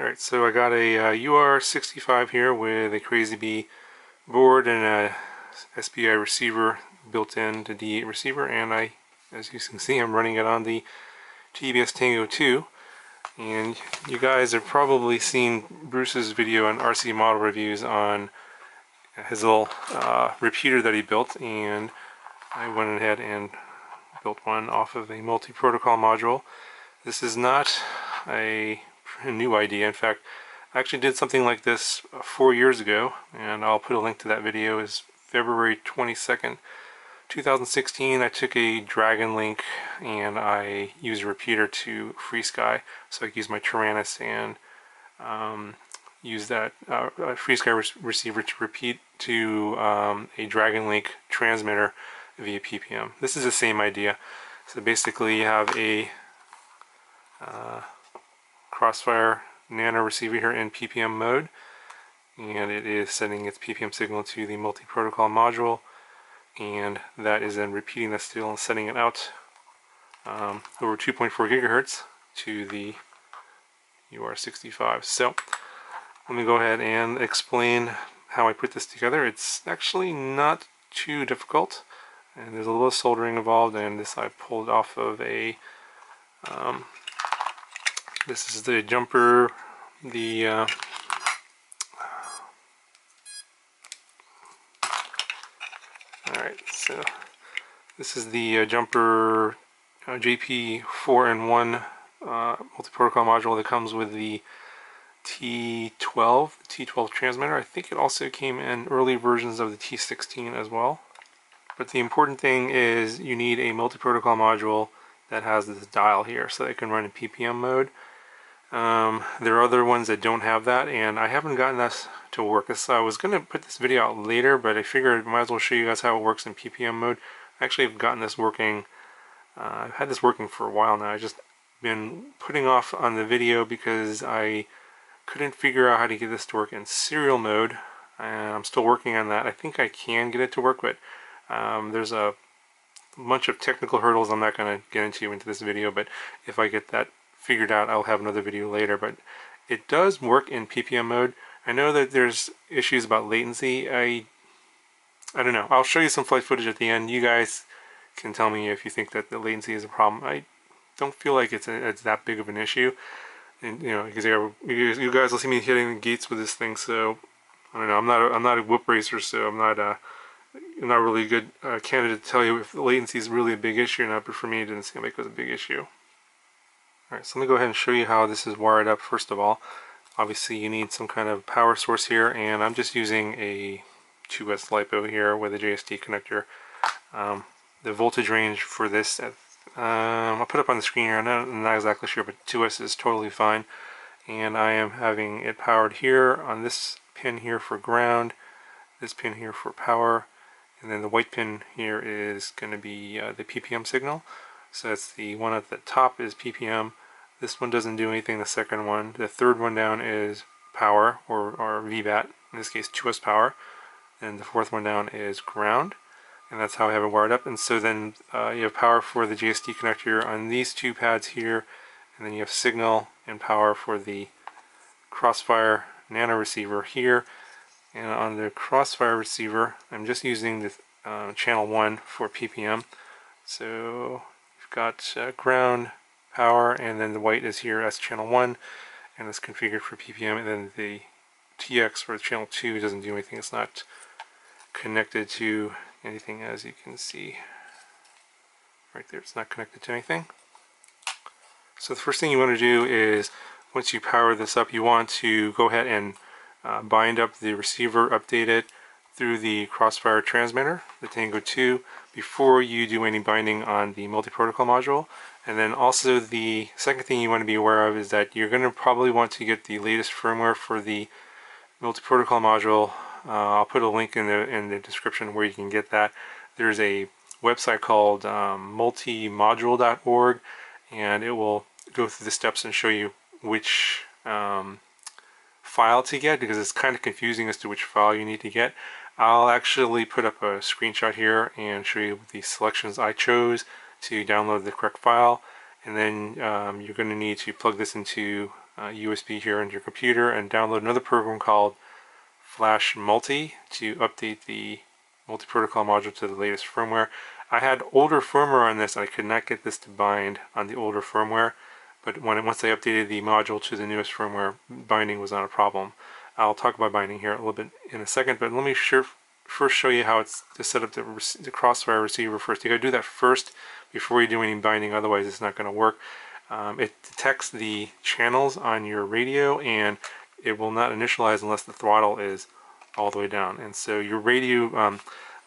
Alright, so I got a uh, UR65 here with a Crazy Bee board and a SPI receiver built in to D8 receiver and I, as you can see, I'm running it on the TBS Tango 2 and you guys have probably seen Bruce's video on RC model reviews on his little uh, repeater that he built and I went ahead and built one off of a multi-protocol module. This is not a a new idea. In fact, I actually did something like this uh, four years ago, and I'll put a link to that video. Is February 22nd, 2016. I took a Dragon Link and I used a repeater to FrSky, so I could use my Taranis and um, use that uh, FrSky re receiver to repeat to um, a Dragon Link transmitter via PPM. This is the same idea. So basically, you have a uh, Crossfire Nano receiver here in PPM mode and it is sending its PPM signal to the multi-protocol module and that is then repeating that signal and sending it out um, over 2.4 gigahertz to the UR65. So let me go ahead and explain how I put this together. It's actually not too difficult and there's a little soldering involved and this I pulled off of a um, this is the jumper, the uh, Alright, so this is the uh, jumper uh, JP4IN1 uh, multi-protocol module that comes with the T12, T12 transmitter. I think it also came in early versions of the T16 as well. But the important thing is you need a multi-protocol module that has this dial here so that it can run in PPM mode. Um, there are other ones that don't have that, and I haven't gotten this to work. So I was going to put this video out later, but I figured I might as well show you guys how it works in PPM mode. I actually, I've gotten this working. Uh, I've had this working for a while now. I've just been putting off on the video because I couldn't figure out how to get this to work in serial mode. And I'm still working on that. I think I can get it to work, but um, there's a bunch of technical hurdles I'm not going to get into into this video, but if I get that figured out. I'll have another video later, but it does work in PPM mode. I know that there's issues about latency. I I don't know. I'll show you some flight footage at the end. You guys can tell me if you think that the latency is a problem. I don't feel like it's, a, it's that big of an issue. And, you know, because you guys will see me hitting the gates with this thing, so I don't know. I'm not a, I'm not a whoop racer, so I'm not a not really a good uh, candidate to tell you if the latency is really a big issue or not. But for me, it didn't seem like it was a big issue. Alright, so let me go ahead and show you how this is wired up first of all. Obviously you need some kind of power source here and I'm just using a 2S LiPo here with a JST connector. Um, the voltage range for this, um, I'll put up on the screen here, I'm not, I'm not exactly sure, but 2S is totally fine. And I am having it powered here on this pin here for ground, this pin here for power, and then the white pin here is going to be uh, the PPM signal. So that's the one at the top is PPM, this one doesn't do anything, the second one. The third one down is power, or, or VBAT, in this case 2S power. And the fourth one down is ground. And that's how I have it wired up. And so then uh, you have power for the JST connector on these two pads here. And then you have signal and power for the Crossfire nano receiver here. And on the Crossfire receiver, I'm just using the uh, channel 1 for PPM. So you've got uh, ground, power and then the white is here as channel 1 and it's configured for PPM and then the TX for channel 2 doesn't do anything. It's not connected to anything as you can see. Right there it's not connected to anything. So the first thing you want to do is once you power this up you want to go ahead and uh, bind up the receiver update it through the Crossfire transmitter, the Tango 2, before you do any binding on the multi-protocol module. And then also the second thing you want to be aware of is that you're going to probably want to get the latest firmware for the multi-protocol module. Uh, I'll put a link in the in the description where you can get that. There's a website called um, multimodule.org and it will go through the steps and show you which um, file to get because it's kind of confusing as to which file you need to get. I'll actually put up a screenshot here and show you the selections I chose to download the correct file and then um, you're going to need to plug this into uh, USB here into your computer and download another program called Flash Multi to update the multi-protocol module to the latest firmware. I had older firmware on this I could not get this to bind on the older firmware but when once I updated the module to the newest firmware binding was not a problem. I'll talk about binding here a little bit in a second but let me sure, first show you how it's to set up the, the crossfire receiver first. You gotta do that first before you do any binding otherwise it's not going to work. Um, it detects the channels on your radio and it will not initialize unless the throttle is all the way down. And so your radio, um,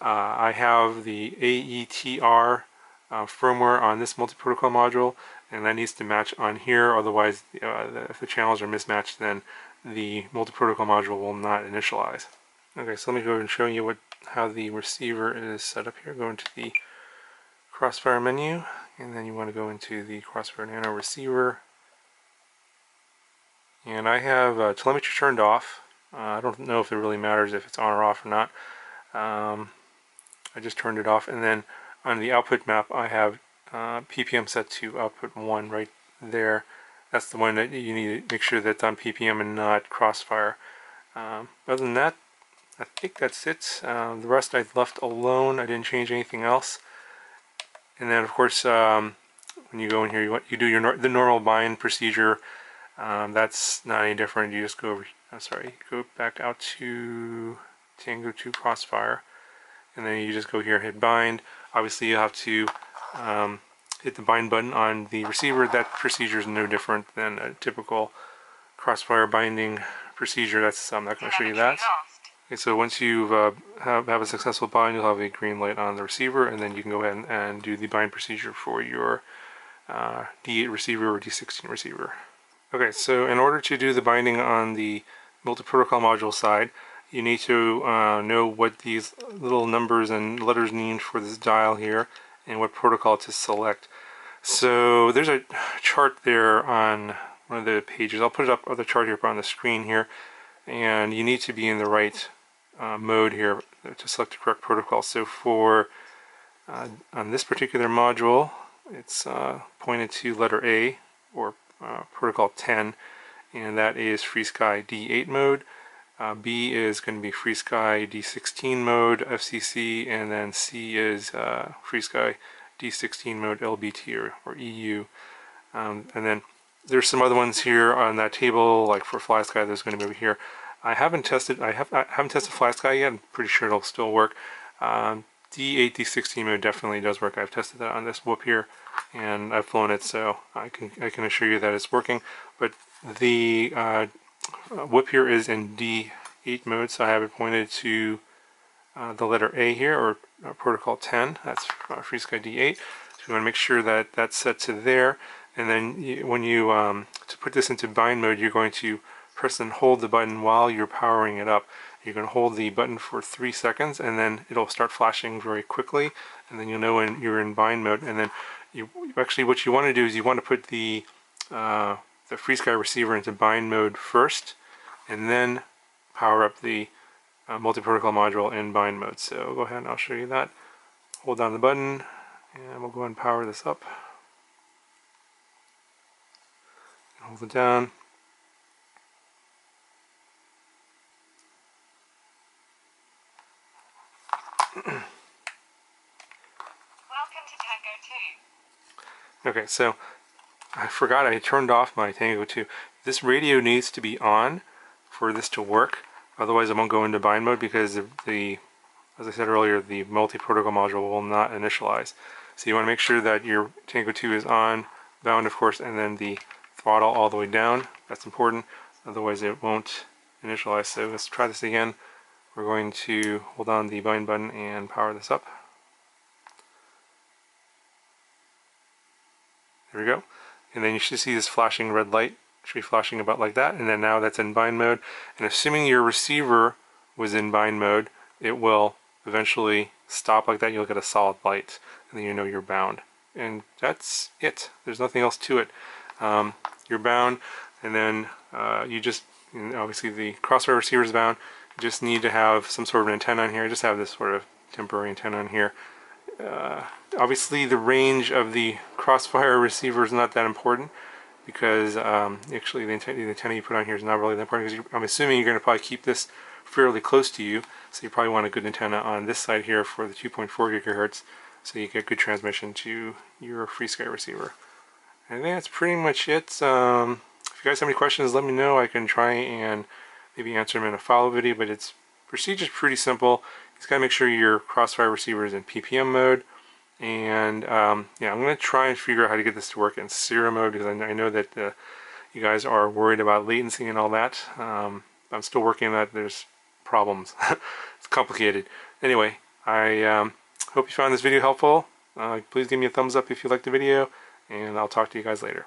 uh, I have the AETR uh, firmware on this multi-protocol module and that needs to match on here otherwise uh, if the channels are mismatched then the multi-protocol module will not initialize. Okay, so let me go and show you what how the receiver is set up here. Go into the Crossfire menu and then you want to go into the Crossfire Nano receiver and I have uh, telemetry turned off uh, I don't know if it really matters if it's on or off or not um, I just turned it off and then on the output map I have uh, ppm set to output 1 right there. That's the one that you need to make sure that's on ppm and not crossfire. Um, other than that I think that's it. Um, the rest I left alone. I didn't change anything else. And then of course um, when you go in here you, you do your the normal bind procedure. Um, that's not any different. You just go over I'm sorry go back out to Tango 2 Crossfire. And then you just go here hit bind. Obviously you have to um, hit the bind button on the receiver. That procedure is no different than a typical crossfire binding procedure. That's I'm not going to show you that. Okay, so once you uh, have, have a successful bind, you'll have a green light on the receiver, and then you can go ahead and, and do the bind procedure for your uh, D8 receiver or D16 receiver. Okay, so in order to do the binding on the multi-protocol module side, you need to uh, know what these little numbers and letters mean for this dial here, and what protocol to select. So there's a chart there on one of the pages. I'll put it up on the chart here on the screen here and you need to be in the right uh, mode here to select the correct protocol. So for uh, on this particular module, it's uh, pointed to letter A or uh, protocol 10, and that is FrSky D8 mode. Uh, B is going to be FrSky D16 mode FCC, and then C is uh, FrSky D16 mode LBT or, or EU. Um, and then there's some other ones here on that table, like for FlySky, there's going to be over here. I haven't tested. I, have, I haven't tested FlySky yet. I'm pretty sure it'll still work. Um, D8, D16 mode definitely does work. I've tested that on this whoop here, and I've flown it, so I can I can assure you that it's working. But the uh, whoop here is in D8 mode, so I have it pointed to uh, the letter A here, or uh, protocol 10. That's uh, FrSky D8. So you want to make sure that that's set to there and then you, when you um, to put this into bind mode you're going to press and hold the button while you're powering it up you're going to hold the button for three seconds and then it'll start flashing very quickly and then you'll know when you're in bind mode and then you actually what you want to do is you want to put the uh, the FrSky receiver into bind mode first and then power up the uh, multi-protocol module in bind mode. So go ahead and I'll show you that. Hold down the button and we'll go ahead and power this up. Hold it down. Okay, so I forgot I turned off my Tango 2. This radio needs to be on for this to work. Otherwise it won't go into bind mode because the, as I said earlier, the multi-protocol module will not initialize. So you want to make sure that your Tango 2 is on, bound of course, and then the throttle all the way down. That's important, otherwise it won't initialize. So let's try this again. We're going to hold on the bind button and power this up. There we go. And then you should see this flashing red light. Should be flashing about like that. And then now that's in bind mode. And assuming your receiver was in bind mode, it will eventually stop like that. You'll get a solid light. And then you know you're bound. And that's it. There's nothing else to it. Um, you're bound and then uh, you just obviously the crossfire receiver is bound you just need to have some sort of an antenna on here just have this sort of temporary antenna on here uh, obviously the range of the crossfire receiver is not that important because um, actually the antenna, the antenna you put on here is not really that important because I'm assuming you're going to probably keep this fairly close to you so you probably want a good antenna on this side here for the 2.4 gigahertz so you get good transmission to your FrSky receiver. And that's pretty much it. Um, if you guys have any questions, let me know. I can try and maybe answer them in a follow video, but its procedure is pretty simple. Just got to make sure your Crossfire receiver is in PPM mode. And um, yeah, I'm to try and figure out how to get this to work in serial mode because I know that uh, you guys are worried about latency and all that. Um, I'm still working on that. There's problems. it's complicated. Anyway, I um, hope you found this video helpful. Uh, please give me a thumbs up if you liked the video, and I'll talk to you guys later.